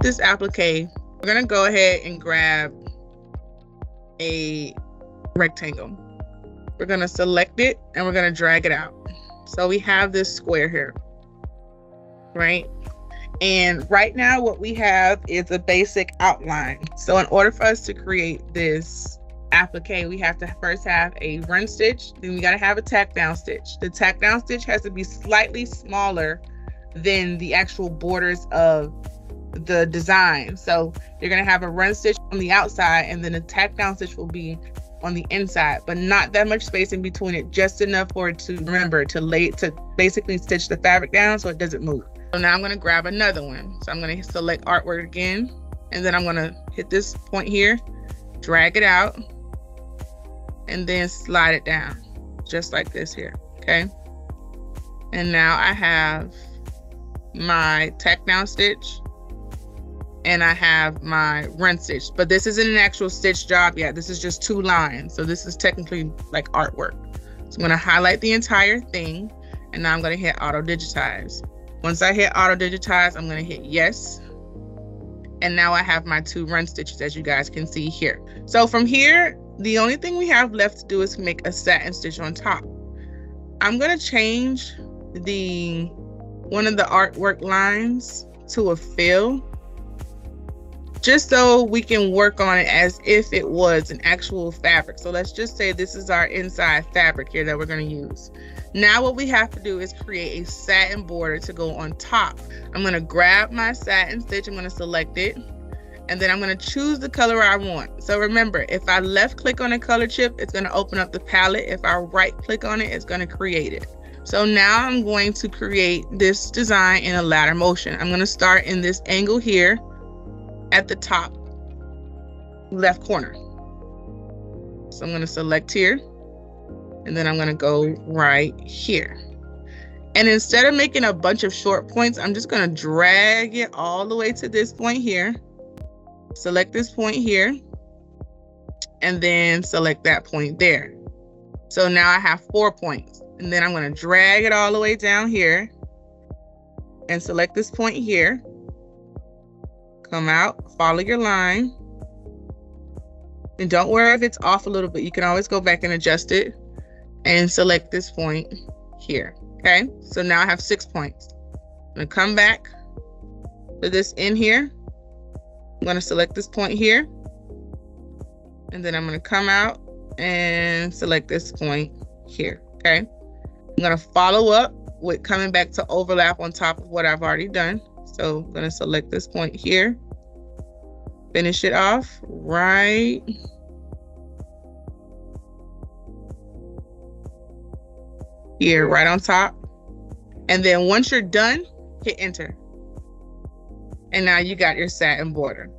this applique, we're gonna go ahead and grab a rectangle. We're gonna select it and we're gonna drag it out. So we have this square here, right? And right now what we have is a basic outline. So in order for us to create this applique, we have to first have a run stitch, then we gotta have a tack down stitch. The tack down stitch has to be slightly smaller than the actual borders of the design. So you're gonna have a run stitch on the outside and then a tack down stitch will be on the inside, but not that much space in between it, just enough for it to remember to lay to basically stitch the fabric down so it doesn't move. So now I'm gonna grab another one. So I'm gonna select artwork again, and then I'm gonna hit this point here, drag it out, and then slide it down, just like this here, okay? And now I have my tack down stitch and I have my run stitch, but this isn't an actual stitch job yet. This is just two lines. So this is technically like artwork. So I'm gonna highlight the entire thing and now I'm gonna hit auto digitize. Once I hit auto digitize, I'm gonna hit yes. And now I have my two run stitches as you guys can see here. So from here, the only thing we have left to do is make a satin stitch on top. I'm gonna change the one of the artwork lines to a fill just so we can work on it as if it was an actual fabric. So let's just say this is our inside fabric here that we're going to use. Now what we have to do is create a satin border to go on top. I'm going to grab my satin stitch, I'm going to select it, and then I'm going to choose the color I want. So remember, if I left click on a color chip, it's going to open up the palette. If I right click on it, it's going to create it. So now I'm going to create this design in a ladder motion. I'm going to start in this angle here at the top left corner. So I'm going to select here and then I'm going to go right here. And instead of making a bunch of short points, I'm just going to drag it all the way to this point here. Select this point here and then select that point there. So now I have four points and then I'm going to drag it all the way down here and select this point here come out, follow your line. And don't worry if it's off a little bit. You can always go back and adjust it and select this point here. Okay, so now I have six points. I'm gonna come back to this in here. I'm gonna select this point here. And then I'm gonna come out and select this point here, okay? I'm gonna follow up with coming back to overlap on top of what I've already done. So I'm to select this point here. Finish it off right here, right on top. And then once you're done, hit enter. And now you got your satin border.